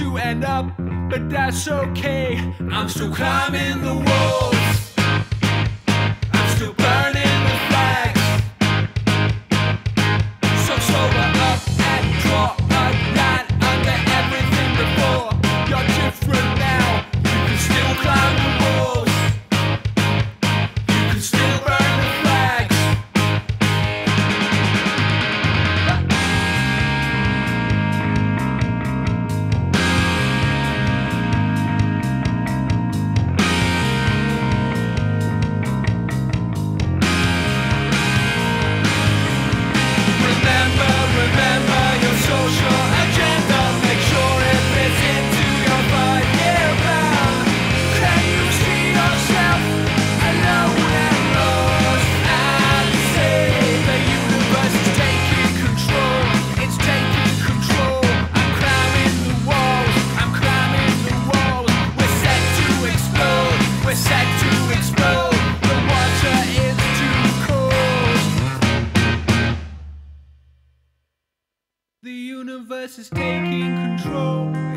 to end up, but that's okay. I'm still climbing the walls. is taking control.